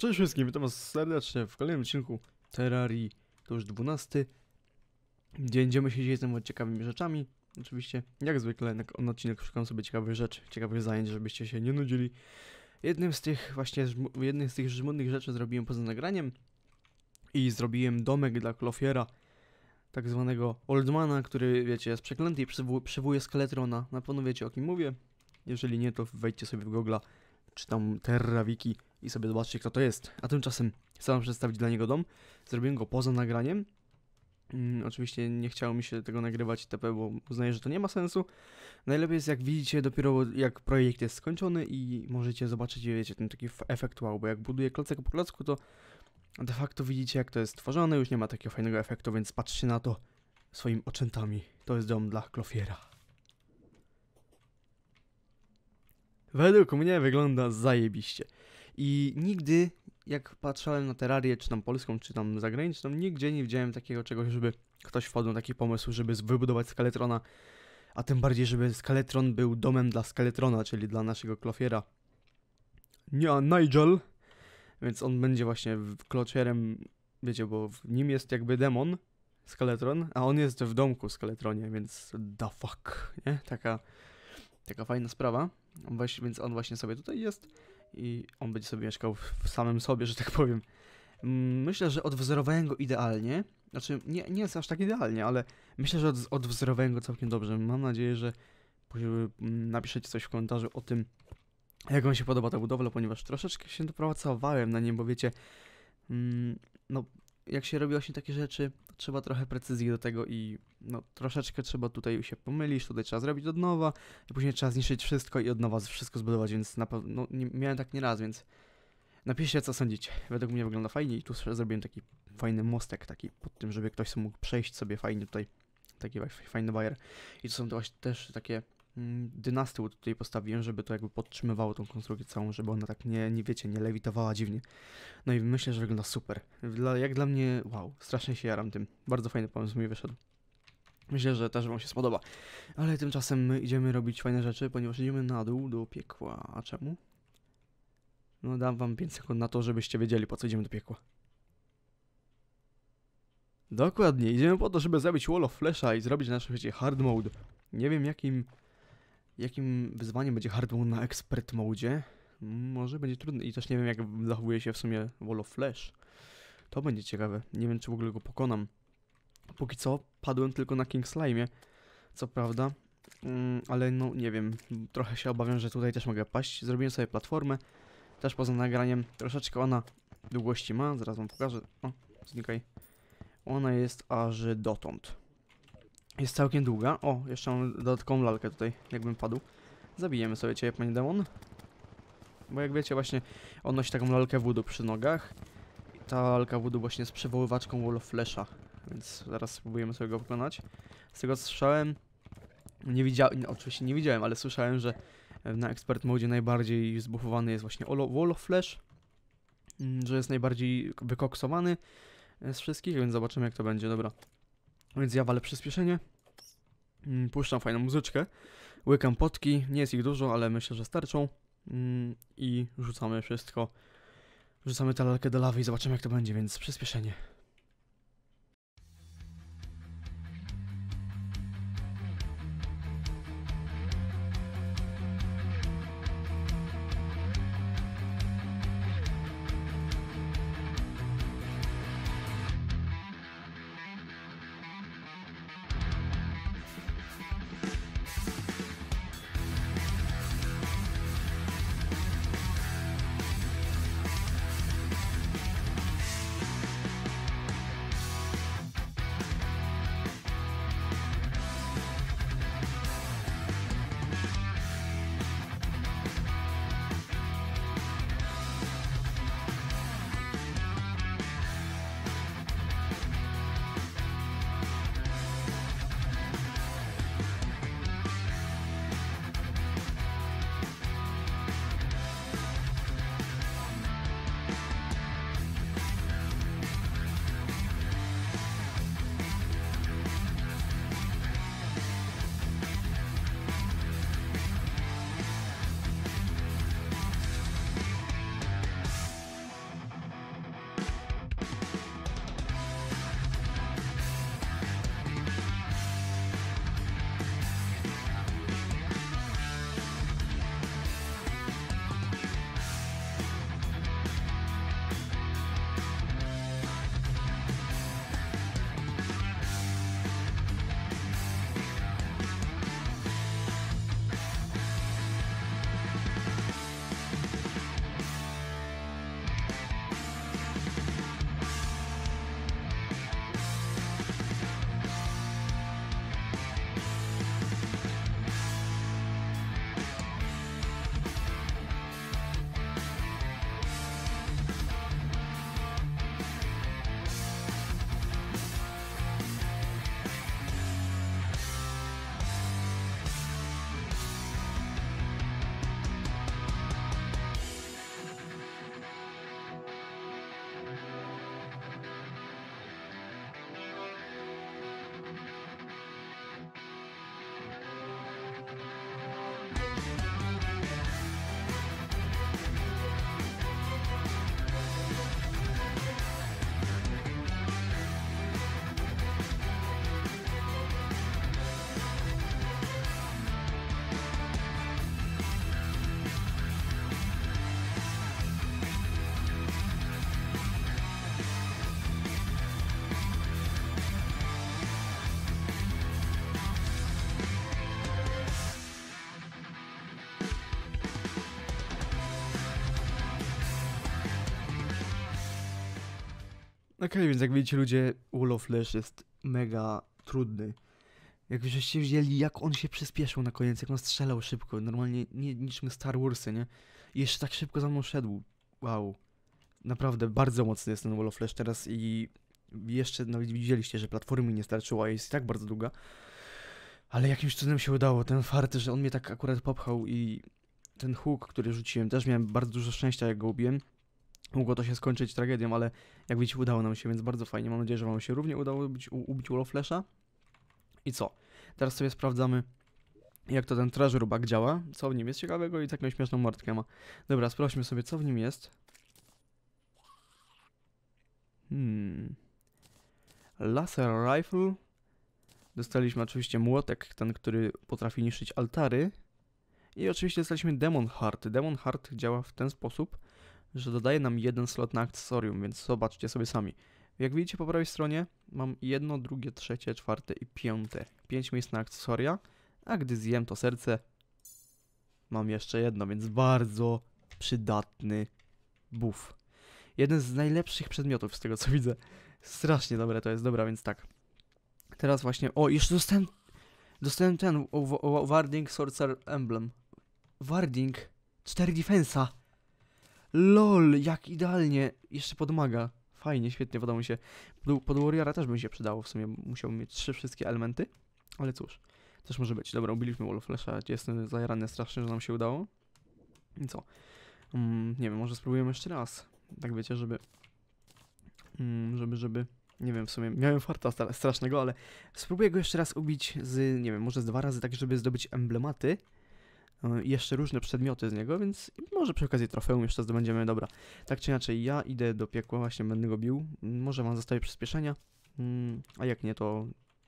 Cześć wszystkim, witam was serdecznie w kolejnym odcinku Terrarii, to już 12, gdzie będziemy się dzielić z ciekawymi rzeczami. Oczywiście, jak zwykle, na odcinek szukam sobie ciekawych rzeczy, ciekawych zajęć, żebyście się nie nudzili. Jednym z tych właśnie, jednym z tych żmudnych rzeczy zrobiłem poza nagraniem i zrobiłem domek dla Klofiera, tak zwanego Oldmana, który, wiecie, jest przeklęty i przywoł- przywołuje Skeletrona. Na pewno wiecie o kim mówię. Jeżeli nie, to wejdźcie sobie w Google'a, czy tam Terra Wiki i sobie zobaczcie kto to jest. A tymczasem chcę wam przedstawić dla niego dom. Zrobiłem go poza nagraniem. Mm, oczywiście nie chciało mi się tego nagrywać TP, bo uznaję, że to nie ma sensu. Najlepiej jest jak widzicie dopiero jak projekt jest skończony i możecie zobaczyć, wiecie, ten taki efekt wow, bo jak buduję klocek po klocku, to de facto widzicie jak to jest stworzone, już nie ma takiego fajnego efektu, więc patrzcie na to swoimi oczętami. To jest dom dla Klofiera. Według mnie wygląda zajebiście. I nigdy, jak patrzyłem na Terrarię, czy tam polską, czy tam zagraniczną, nigdzie nie widziałem takiego czegoś, żeby ktoś wpadł na taki pomysł, żeby wybudować Skeletrona, a tym bardziej, żeby Skeletron był domem dla Skeletrona, czyli dla naszego klofiera. Nie, a Nigel, więc on będzie właśnie klocierem, wiecie, bo w nim jest jakby demon, Skeletron, a on jest w domku Skeletronie, więc the fuck, nie? Taka, taka fajna sprawa. On właśnie, więc on właśnie sobie tutaj jest i on będzie sobie mieszkał w samym sobie, że tak powiem. Mm, Myślę, że odwzorowałem go idealnie. Znaczy, nie, nie jest aż tak idealnie, ale myślę, że od, odwzorowałem go całkiem dobrze. Mam nadzieję, że mm, napiszecie coś w komentarzu o tym, jak wam się podoba ta budowla, ponieważ troszeczkę się dopracowałem na nim, bo wiecie, mm, no, jak się robi właśnie takie rzeczy, trzeba trochę precyzji do tego i no, troszeczkę trzeba tutaj się pomylić, tutaj trzeba zrobić od nowa, i później trzeba zniszczyć wszystko i od nowa wszystko zbudować, więc na pewno, no, nie, miałem tak nie raz, więc napiszcie co sądzicie. Według mnie wygląda fajnie i tu zrobiłem taki fajny mostek taki pod tym, żeby ktoś mógł przejść sobie fajnie tutaj, taki fajny wire. I to są to właśnie też takie mm, dynasty tutaj postawiłem, żeby to jakby podtrzymywało tą konstrukcję całą, żeby ona tak nie, nie wiecie, nie lewitowała dziwnie. No i myślę, że wygląda super. Dla, jak dla mnie, wow, strasznie się jaram tym. Bardzo fajny pomysł mi wyszedł. Myślę, że też wam się spodoba. Ale tymczasem my idziemy robić fajne rzeczy, ponieważ idziemy na dół do piekła. A czemu? No dam wam 5 sekund na to, żebyście wiedzieli po co idziemy do piekła. Dokładnie, idziemy po to, żeby zrobić Wall of Flesha i zrobić nasze wiecie, hard mode. Nie wiem jakim jakim wyzwaniem będzie hard mode na expert mode. Może będzie trudny i też nie wiem jak zachowuje się w sumie Wall of Flash. To będzie ciekawe. Nie wiem czy w ogóle go pokonam. Póki co padłem tylko na King Slime, co prawda. Mm, ale no nie wiem, trochę się obawiam, że tutaj też mogę paść. Zrobiłem sobie platformę, też poza nagraniem. Troszeczkę ona długości ma, zaraz wam pokażę. O, znikaj. Ona jest aż dotąd. Jest całkiem długa. O, jeszcze mam dodatkową lalkę tutaj, jakbym padł. Zabijemy sobie ciebie, panie demon. Bo jak wiecie, właśnie on nosi taką lalkę voodoo przy nogach. I ta lalka voodoo właśnie jest przywoływaczką Wall of Flesha. Więc zaraz spróbujemy sobie go pokonać. Z tego co słyszałem, nie widziałem, oczywiście nie widziałem, ale słyszałem, że na expert modzie najbardziej zbufowany jest właśnie Wall of Flash. mm, Że jest najbardziej wykoksowany z wszystkich, więc zobaczymy jak to będzie, dobra. Więc ja walę przyspieszenie. Mm, Puszczam fajną muzyczkę. Łykam potki, nie jest ich dużo, ale myślę, że starczą. Mm, I rzucamy wszystko. Rzucamy tę lalkę do lawy i zobaczymy jak to będzie, więc przyspieszenie. Okej, więc jak widzicie ludzie, Wall of Flash jest mega trudny. Jak żeście wzięli, jak on się przyspieszył na koniec, jak on strzelał szybko, normalnie nie niczym Star Warsy, nie? I jeszcze tak szybko za mną szedł. Wow. Naprawdę bardzo mocny jest ten Wall of Flash teraz i jeszcze no, widzieliście, że platformy nie starczyło, a jest i tak bardzo długa. Ale jakimś cudem się udało. Ten fart, że on mnie tak akurat popchał i ten hook, który rzuciłem, też miałem bardzo dużo szczęścia, jak go ubiłem. Mogło to się skończyć tragedią, ale jak widzicie, udało nam się, więc bardzo fajnie. Mam nadzieję, że Wam się równie udało ubić, u- ubić Wall of Flasha. I co? Teraz sobie sprawdzamy, jak to ten treasure bug działa, co w nim jest ciekawego i taką śmieszną mordkę ma. Dobra, sprawdźmy sobie, co w nim jest. Hmm. Laser rifle. Dostaliśmy oczywiście młotek, ten, który potrafi niszczyć altary. I oczywiście dostaliśmy Demon Heart. Demon Heart działa w ten sposób, że dodaje nam jeden slot na akcesorium, więc zobaczcie sobie sami. Jak widzicie po prawej stronie mam jedno, drugie, trzecie, czwarte i piąte. Pięć miejsc na akcesoria, a gdy zjem to serce, mam jeszcze jedno, więc bardzo przydatny buff. Jeden z najlepszych przedmiotów z tego co widzę. Strasznie dobre to jest, dobra, więc tak. Teraz właśnie, o, jeszcze dostałem, dostałem ten, Warding Sorcerer Emblem. Warding, 4 defensa. LOL, jak idealnie, jeszcze podmaga. Fajnie, świetnie, podoba mi się. Pod, pod Warriora też by się przydało, w sumie musiałbym mieć trzy wszystkie elementy, ale cóż, też może być. Dobra, ubiliśmy Wall of Flasha, jestem zajarany strasznie, że nam się udało. I co? Mm, nie wiem, może spróbujemy jeszcze raz. Tak wiecie, żeby, mm, żeby, żeby, nie wiem, w sumie miałem farta stra- strasznego, ale spróbuję go jeszcze raz ubić z, nie wiem, może z dwa razy, tak żeby zdobyć emblematy jeszcze różne przedmioty z niego, więc może przy okazji trofeum jeszcze zdobędziemy, dobra. Tak czy inaczej, ja idę do piekła, właśnie będę go bił, Mm, może wam zostawię przyspieszenia, mm, a jak nie, to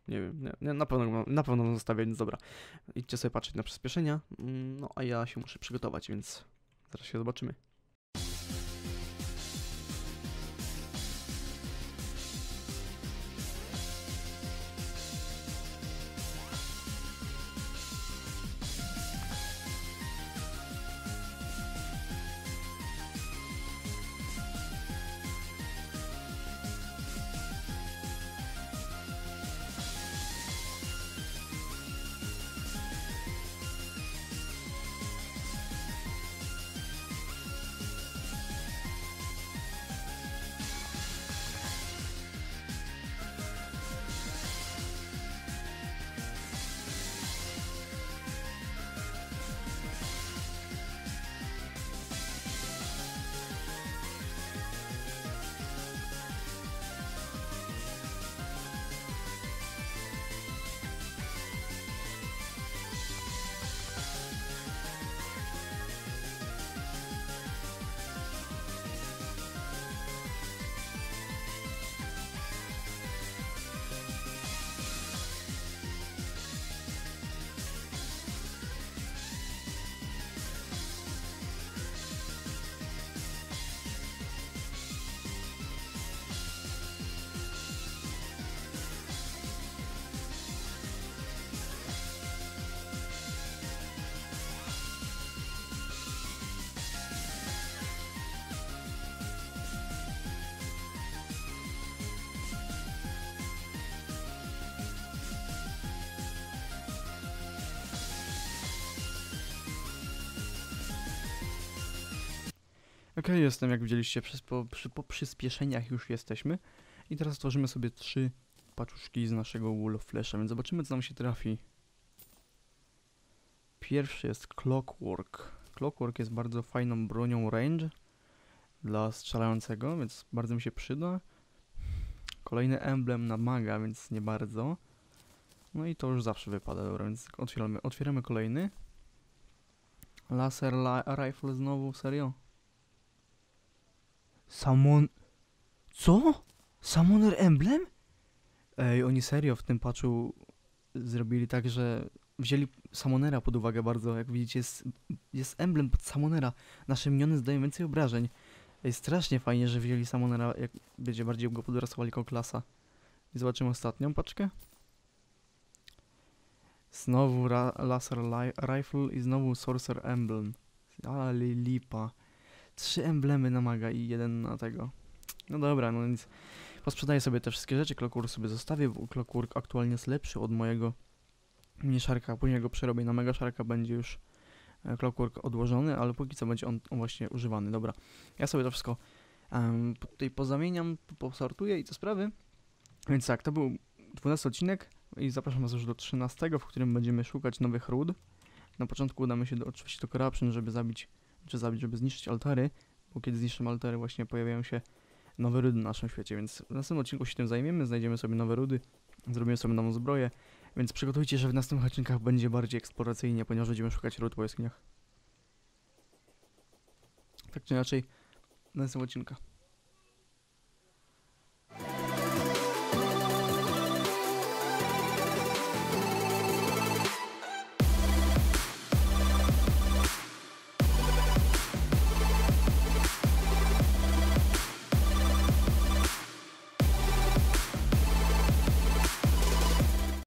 nie wiem, nie, na pewno, na pewno zostawię, więc dobra. Idźcie sobie patrzeć na przyspieszenia, mm, no a ja się muszę przygotować, więc zaraz się zobaczymy. Okej, jestem, jak widzieliście, przez, po, przy, po przyspieszeniach już jesteśmy. I teraz tworzymy sobie trzy paczuszki z naszego Wall of Flasha, więc zobaczymy, co nam się trafi. Pierwszy jest Clockwork. Clockwork jest bardzo fajną bronią range dla strzelającego, więc bardzo mi się przyda. Kolejny emblem na maga, więc nie bardzo. No i to już zawsze wypada, dobra, więc otwieramy, otwieramy kolejny. Laser li rifle znowu, serio? Samon... Co? Summoner Emblem? Ej, oni serio w tym patchu zrobili tak, że wzięli Summonera pod uwagę bardzo. Jak widzicie, jest, jest emblem pod Summonera. Nasze miniony zdają więcej obrażeń. Ej, strasznie fajnie, że wzięli Summonera, jak będzie bardziej go podrasowali jako klasa. I zobaczymy ostatnią paczkę. Znowu ra Laser Rifle i znowu Sorcerer Emblem. Ale lipa. Trzy emblemy na maga i jeden na tego. No dobra, no nic. Posprzedaję sobie te wszystkie rzeczy, Clockwork sobie zostawię, bo Clockwork aktualnie jest lepszy od mojego mini szarka, później go przerobię na mega szarka, będzie już e, Clockwork odłożony, ale póki co będzie on, właśnie używany. Dobra, ja sobie to wszystko um, tutaj pozamieniam, posortuję i te sprawy. Więc tak, to był 12 odcinek i zapraszam was już do 13, w którym będziemy szukać nowych ród. Na początku udamy się do, oczywiście do Corruption, żeby zabić, czy zabić, żeby zniszczyć altary, bo kiedy zniszczymy altary właśnie pojawiają się nowe rudy na naszym świecie, więc w następnym odcinku się tym zajmiemy, znajdziemy sobie nowe rudy, zrobimy sobie nową zbroję, więc przygotujcie, że w następnych odcinkach będzie bardziej eksploracyjnie, ponieważ będziemy szukać ród po jaskiniach. Tak czy inaczej, do następnego odcinka.